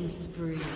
Killing spree.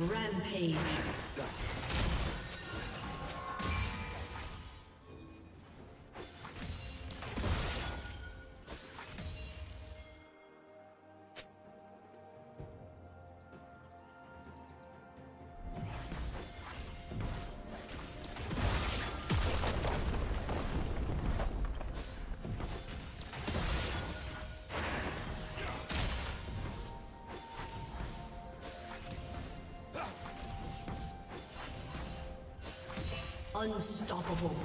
Rampage. Unstoppable.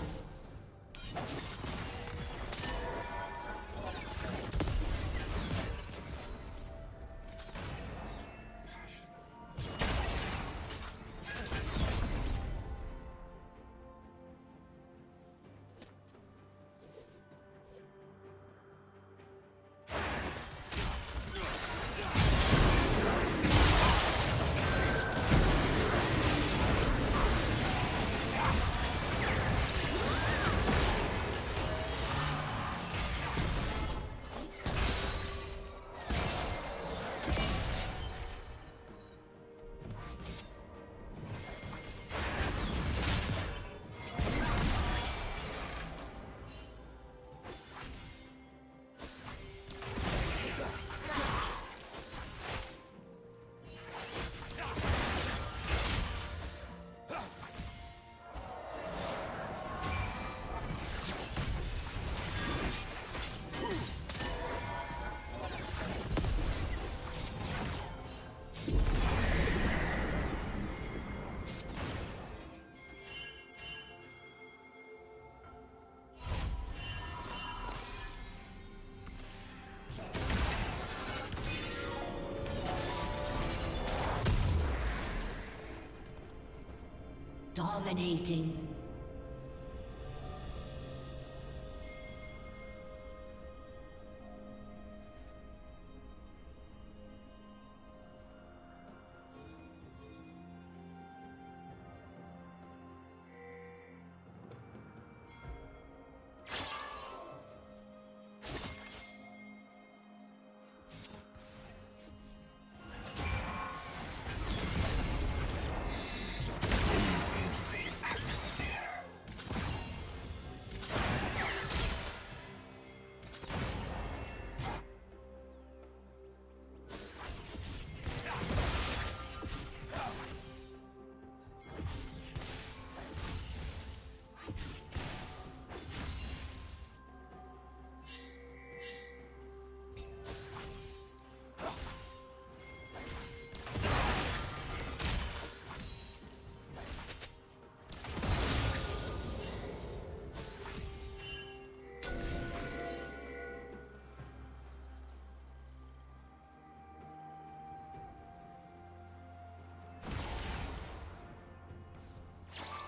Dominating.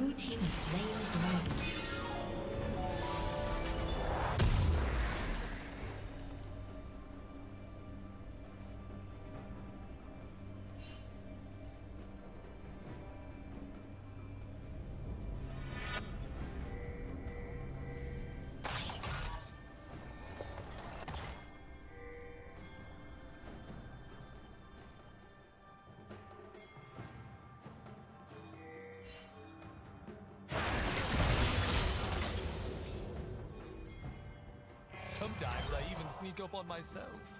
Blue team slain Sometimes I even sneak up on myself.